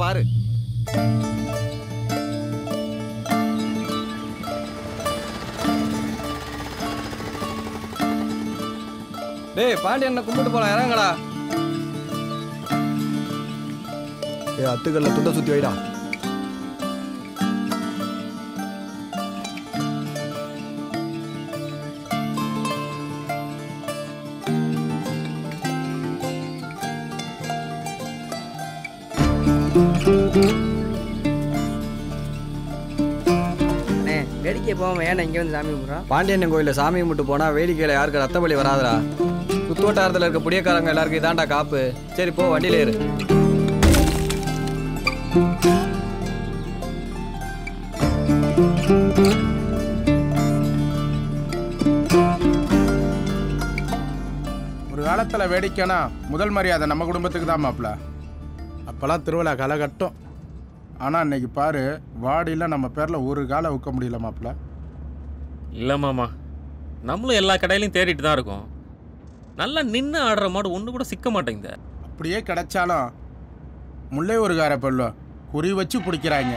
பாரு. டேய் பாண்டியனை கும்பிட்டு போலாம் இறங்கடா ஏ அத்துக்கல்ல துண்டை சுத்தி வைடா. வேடிக்கை போகாம ஏன்னா இங்கே வந்து சாமி கும்பிட்றோம் பாண்டியன் கோயில்ல சாமி கும்பிட்டு போனா வேடிக்கையில யாருக்கு ரத்த பலி வராதுடா. சுத்தோட்டாரத்தில் இருக்க புடியக்காரங்க எல்லாருக்கும் இதான்டா காப்பு. சரி போ வண்டியில ஏறு. ஒரு காலத்துல வேடிக்கைனா முதல் மரியாதை நம்ம குடும்பத்துக்கு தான் மாப்பிள. அப்பெல்லாம் திருவிழா காலகட்டம். ஆனா இன்னைக்கு பாரு வாடியில் நம்ம பேர்ல ஒரு காலை ஊக்க முடியல மாப்பிள இல்லை மாமா. நம்மளும் எல்லா கடையிலையும் தேடிட்டு தான் இருக்கோம். நல்லா நின்று ஆடுற மாடு ஒன்று கூட சிக்க மாட்டேங்குது. அப்படியே கிடைச்சாலும் முல்லை ஒரு கார பல்ல குறி வச்சு பிடிக்கிறாங்க.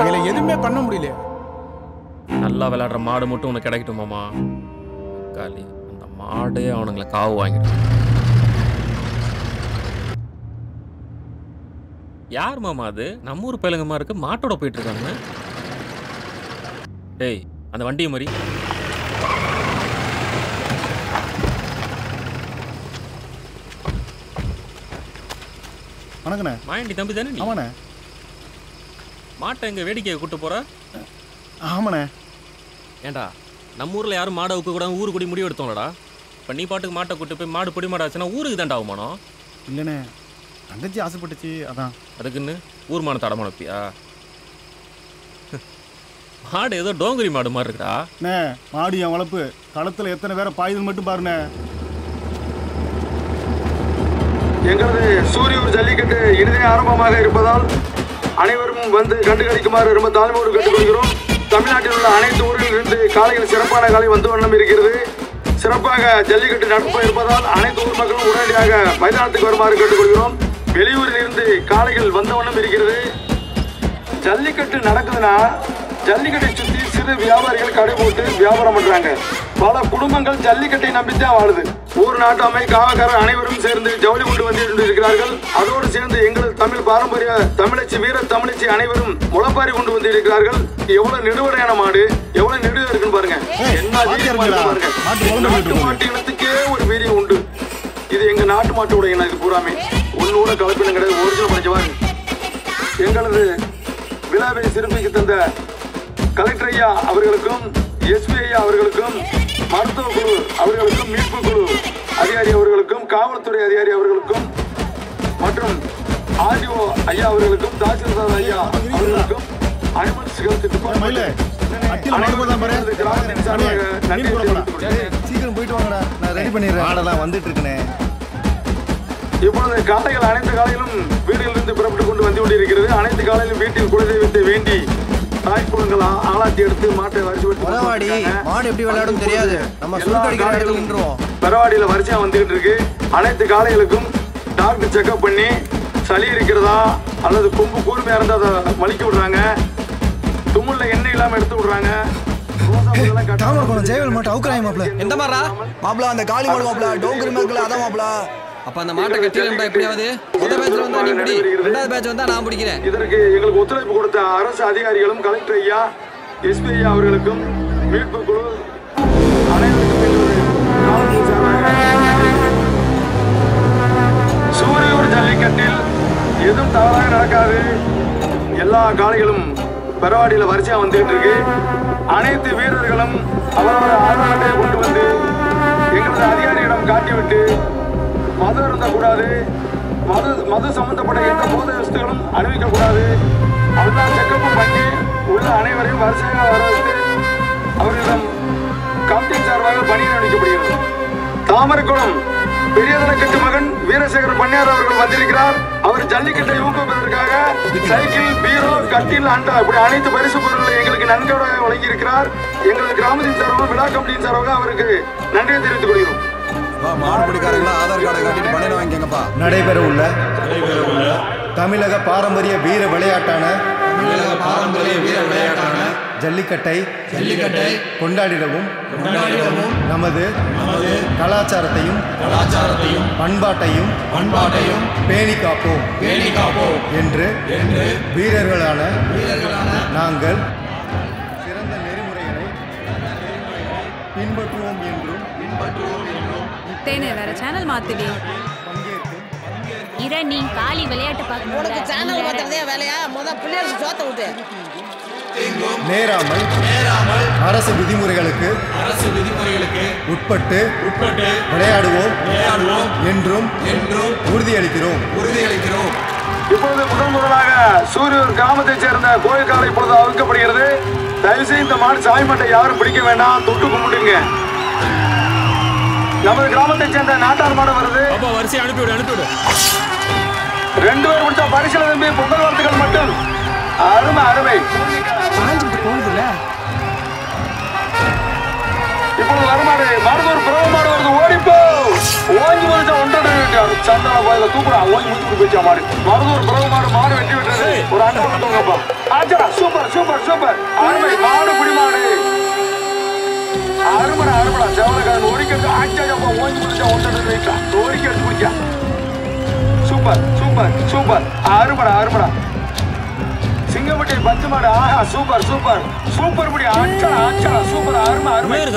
அதுல எதுவுமே பண்ண முடியல. நல்லா விளையாடுற மாடு மட்டும் உனக்கு கிடைக்கட்டும் மாமா? காலி அந்த மாடே அவனுங்களை காவு வாங்கிடும் யார் மாமா அது? நம்ம ஊர் பயிலுங்கம்மா இருக்கு மாட்டோட போயிட்டு இருக்காங்க. டேய் அந்த வண்டியை மாதிரி வணக்கண்ணே. மாயண்டி தம்பி தானே ஆமாண்ணே. மாட்டை எங்க வேடிக்கையை கூட்டு போற? ஆமாண்ணே. ஏண்டா நம்ம ஊர்ல யாரும் மாடை ஊக்க கூட ஊரு கூடி முடிவு எடுத்தோம்லடா. இப்போ நீ பாட்டுக்கு மாட்டை கூட்டு போய் மாடு பொடி மாடு ஆச்சுன்னா ஊருக்கு தாண்டா அவமானம். இல்லைண்ணே. தங்கச்சி ஆசைப்பட்டுச்சு அதான். அதுக்குன்னு ஊர் மானத்தை அடமான வைப்பியா? மாடு ஏதோ டோங்கரி மாடு மாதிரி இருக்குடா. அண்ணே மாடு என் வளர்ப்பு களத்துல எத்தனை பேரை பாயுது மட்டும் பாருண்ணே. எங்களது சூரியூர் ஜல்லிக்கட்டு இனிதே ஆரம்பமாக இருப்பதால் அனைவரும் வந்து கண்டுகளிக்குமாறு ரொம்ப தாழ்மையோடு கேட்டுக்கொள்கிறோம். தமிழ்நாட்டில் உள்ள அனைத்து ஊரில் இருந்து காலையில் சிறப்பான காலை வந்து வண்ணம் இருக்கிறது. சிறப்பாக ஜல்லிக்கட்டு நடப்ப இருப்பதால் அனைத்து ஊர் மக்களும் உடனடியாக மைதானத்துக்கு வருமாறு கேட்டுக்கொள்கிறோம். வெளியூரில் இருந்து காளைகள் வந்த வண்ணம் இருக்கிறது. ஜல்லிக்கட்டு நடக்குதுன்னா ஜல்லிக்கட்டை சுத்தி சிறு வியாபாரிகள் கடை போட்டு வியாபாரம் பண்றாங்க. பல குடும்பங்கள் ஜல்லிக்கட்டை நம்பித்தான் வாழுது. ஊர் நாட்டாமை காவக்காரர் அனைவரும் சேர்ந்து ஜவுளி கொண்டு வந்து இருக்கிறார்கள் அதோடு சேர்ந்து எங்களது தமிழ் பாரம்பரிய தமிழச்சி வீர தமிழச்சி அனைவரும் முளப்பாரி கொண்டு வந்து இருக்கிறார்கள் எவ்வளவு நெடுவடையான மாடு எவ்வளவு நெடுக இருக்குன்னு பாருங்க. என்ன பாருங்க. நாட்டு மாட்டு இனத்துக்கே ஒரு வீரியம் உண்டு. இது எங்க நாட்டு மாட்டோட இனம் இது பூராமே. கூட கலப்பினம் கிடையாது ஒரிஜினல் படிச்சவாங்க எங்களது விழாவை சிறப்பிக்க தந்த கலெக்டர் ஐயா அவர்களுக்கும் எஸ்பி ஐயா அவர்களுக்கும் மருத்துவ குழு அவர்களுக்கும் மீட்பு குழு அதிகாரி அவர்களுக்கும் காவல்துறை அதிகாரி அவர்களுக்கும் மற்றும் ஆர்டிஓ ஐயா அவர்களுக்கும் தாசில்தார் ஐயா அவர்களுக்கும் அனிமல்ஸ் ஹெல்த் சீக்கிரம் போயிட்டு வாங்கடா. நான் ரெடி பண்ணிடுறேன். மாடெல்லாம் வந்துட்டு இருக்குண்ணே. இப்பொழுது காளைகள் அனைத்து காலையிலும் வீடுகளிலிருந்து புறப்பட்டு கொண்டு வந்து கொண்டிருக்கிறது. அனைத்து காலையிலும் வீட்டில் குலதெய்வத்தை வேண்டி தாய்க்குளங்கள் ஆளாத்தி எடுத்து மாட்டை வரிசை விட்டு பரவாடி மாடு எப்படி விளையாடும் தெரியாது. நம்ம பெறவாடியில வரிசையா வந்துகிட்டு இருக்கு. அனைத்து காளைகளுக்கும் டாக்டர் செக்அப் பண்ணி சளி இருக்கிறதா அல்லது கொம்பு கூர்மையா இருந்தா அதை மலிக்க விடுறாங்க. தும்முல்ல எண்ணெய் இல்லாம எடுத்து விடுறாங்க. ஜெயவேல் மாட்டு அவுக்குறாங்க மாப்ள எந்த மாதிரா மாப்ள அந்த காளி மாடு மாப்ள டோங்கரி மேக்கல அதான் மாப்ள அப்ப அந்த மாட்டை கட்டிடும்டா எப்படியாவது? முத பேட்ச்ல வந்தா நீ பிடி. ரெண்டாவது பேட்ச் வந்தா நான் பிடிக்கிறேன். இதற்கு எங்களுக்கு ஒத்துழைப்பு கொடுத்த அரசு அதிகாரிகளும் கலெக்டர் ஐயா எஸ்பி ஐயா அவர்களுக்கும் மீட்பு குழு சூரியூர் ஜல்லிக்கட்டில் எதுவும் தவறாக நடக்காது. எல்லா காளைகளும் பெறவாடியில் வரிசையா வந்துகிட்டு இருக்கு. அனைத்து வீரர்களும் அவரவர் ஆர்வத்தை கொண்டு வந்து எங்களது அதிகாரியிடம் காட்டிவிட்டு மது இருந்தக்கூடாது. மது மது சம்பந்தப்பட்ட எந்த போதை வஸ்துகளும் அணிவிக்கக்கூடாது. அதெல்லாம் செக்கப்பும் பண்ணி உள்ள அனைவரையும் வரிசையாக வர வைத்து அவர்களிடம் கமிட்டியின் சார்பாக பணியில் அளிக்கப்படுகிறது தாமரைக்குளம் பெரியதனக்கட்டு மகன் வீரசேகர் பன்னியார் அவர்கள் வந்திருக்கிறார். அவர் ஜல்லிக்கட்டை ஊக்குவிப்பதற்காக சைக்கிள் பீரோ கட்டில் அண்டா இப்படி அனைத்து பரிசு பொருட்களை எங்களுக்கு நன்கொடை வழங்கி இருக்கிறார் எங்களது கிராமத்தின் சார்பாக விழா கமிட்டியின் சார்பாக அவருக்கு நன்றியை தெரிவித்துக் கொள்கிறோம். மாடு பிடிக்காரங்களா ஆதார் கார்டை காட்டிட்டு வாங்கிக்கங்கப்பா. நடைபெற உள்ள நடைபெற உள்ள தமிழக பாரம்பரிய வீர விளையாட்டான பாரம்பரிய வீர விளையாட்டான ஜல்லிக்கட்டை ஜல்லிக்கட்டை கொண்டாடிடவும் கொண்டாடிடவும் நமது நமது கலாச்சாரத்தையும் கலாச்சாரத்தையும் பண்பாட்டையும் பண்பாட்டையும் பேணி காப்போம் பேணி காப்போம் என்று என்று வீரர்களான வீரர்களான நாங்கள் தேனே வேற சேனல் மாத்திடி இர நீ காளி விளையாட்டு உனக்கு சேனல் மாத்திரதே வேலையா? முத பிள்ளைகளுக்கு சோத்த விட்டு. நேராமல் நேராமல் அரசு விதிமுறைகளுக்கு அரசு விதிமுறைகளுக்கு உட்பட்டு உட்பட்டு விளையாடுவோம் விளையாடுவோம் என்றும் என்றும் உறுதியளிக்கிறோம். உறுதியளிக்கிறோம். இப்பொழுது முதன் முதலாக சூரியூர் கிராமத்தைச் சேர்ந்த கோயில் காலை இப்பொழுது அவிழ்க்கப்படுகிறது தயவுசெய்து இந்த மாடு சாய்மட்டை யாரும் பிடிக்க வேண்டாம். தொட்டு கும்பிடுங்க. நமது கிராமத்தைச் சேர்ந்த நாட்டார் மாடு வருது. பாப்பா வரிசையை அனுப்பிவிடு அனுப்பிவிடு. ரெண்டு பேர் முடிச்சா பரிசுல தம்பி பொங்கல் வாழ்த்துக்கள் மட்டும். அருமை அருமை. இப்பொழுது வரமாடு மருதூர் பிரபு மாடு வருது. ஓடிப்போ! ஓங்கி முடிச்சா ஒன்றரை சந்தான கோயில தூக்குறா ஓங்கி முடிச்சு போயிச்சா மாடு. மருதூர் பிரபு மாடு மாடு வெட்டி விட்டது ஒரு அண்டை ஆச்சா சூப்பர் சூப்பர் சூப்பர். அருமை மாடு மாடு செவலக்காரன் ஒடிக்கிறது ஆச்சா ஓங்கி முடிச்சா எடுத்து முடிச்சா சூப்பர் சூப்பர் சூப்பர். அருமடா அருமடா சிங்கப்பட்டி பத்து மாடு. ஆஹா சூப்பர் சூப்பர். சூப்பர் முடி. ஆச்சா ஆச்சா. சூப்பர் அருமை அருமை பேரை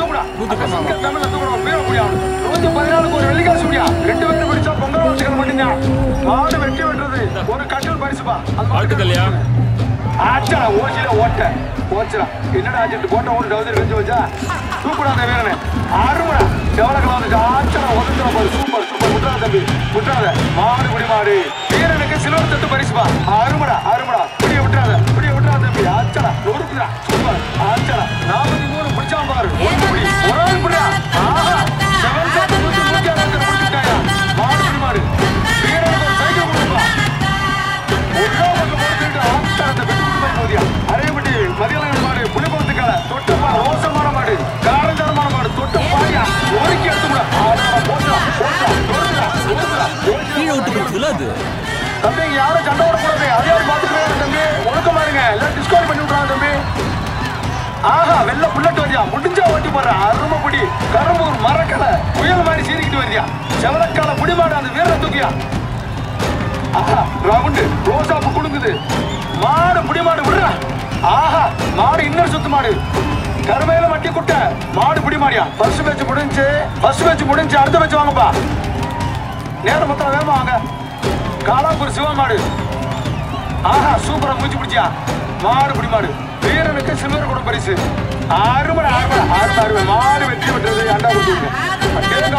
தூக்குடா. சிங்க தமிழ்ல தூக்குடா. பேர முடியும் நூத்தி பதினாலுக்கு ஒரு வெள்ளிக்காசு முடியா? ரெண்டு பேரும் பிடிச்சா பொங்கல் வாழ்த்துக்கள் மட்டும்தான் மாடு வெட்டி விட்டுறது. ஒரு கட்டில் பரிசுப்பா அது வாழ்த்துக்கள்யா. ஆச்சா ஓசில ஓட்ட. ஓச்சரா என்னடா ஆச்சுட்டு போட்ட ஓட்டு டவுசர் வெச்சு வச்சா சூப்பரா அந்த வீரனே. அருமடா. செவலக்கெல்லாம் வந்து ஆச்சா ஒதுக்குறா பாரு. Super super. முட்டாத தம்பி முட்டாத மாடு குடி மாடு. வீரனுக்கு சிலுவர் தட்டு பரிசுப்பா அருமடா அருமடா. புடிய விட்டுறாத புடிய விட்டுறாத தம்பி. ஆச்சரா நொறுக்குறா சூப்பர். ஆச்சரா நாற்பத்தி மூணு பிடிச்சா பாரு. எல்லாம் டிஸ்கவுண்ட் பண்ணி விட்றாங்க தம்பி. ஆஹா வெள்ள புல்லட் வரியா? முடிஞ்சா ஓட்டி போற அருமை புடி. கரும்பூர் மரக்கலை புயல் மாதிரி சீரிக்கிட்டு வரியா? செவலக்கால புடிமாடு அந்த வீரரை தூக்கியா? ஆஹா ரவுண்டு. ரோசாப்பு குடுங்குது மாடு புடி மாடு விடுறா. ஆஹா மாடு இன்னொரு சுத்து மாடு. கருமையில மட்டி குட்ட. மாடு புடி மாடியா ஃபர்ஸ்ட் பேட்ச் முடிஞ்சு ஃபர்ஸ்ட் வச்சு முடிஞ்சு அடுத்த வச்சு வாங்கப்பா. நேரம் மொத்தம் வேகமா வாங்க. காலாப்பூர் சிவா மாடு. ஆஹா சூப்பரா மூச்சு பிடிச்சியா? மாடு புடி மாடு. வீரனுக்கு சில்வர் கூட பரிசு. அருமடை அருமடை அருமை அருமை மாடு வெற்றி பெற்றது அண்டா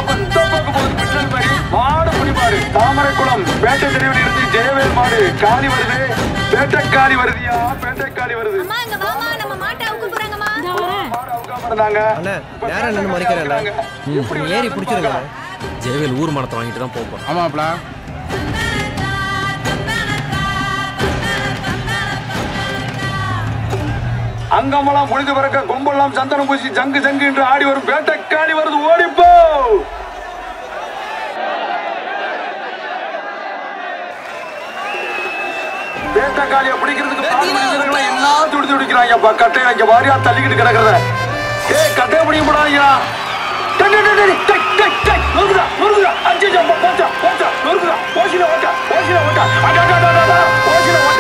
பின்னல் மாதிரி மாடு புடி மாடு. தாமரைக்குளம் பேட்டை தெருவில் இருந்து ஜெயவேல் மாடு. காளி வருது. பேட்டை காளி வருதியா பேட்டை காளி வருது. ஏறி பிடிச்சிருங்க. ஜெயவேல் ஊர் மரத்தை வாங்கிட்டு தான் போப்போம் ஆமாப்ல அங்கமெல்லாம் பொழுது பிறக்க கொம்பெல்லாம் சந்தனம் பூசி ஜங்கு ஜங்கு என்று ஆடி வரும் வேட்டைக்காடி வருது ஓடிப்போ வேட்டைக்காளிய பிடிக்கிறதுக்கு எல்லாம் துடி துடிக்கிறாங்கப்பா கட்டையை இங்க வாரியா தள்ளிக்கிட்டு கிடக்குறத ஏய் கட்டையை பிடிக்க போடாங்கயா டேய், டேய், டேய், டேய், டேய், டேய், டேய், நொறுக்குடா, நொறுக்குடா. அச்சச்சோ, போ, போச்சா, போச்சா, நொறுக்குடா. ஓசில ஓட்டா, ஓசில ஓட்டா. ஓசில ஓட்டா.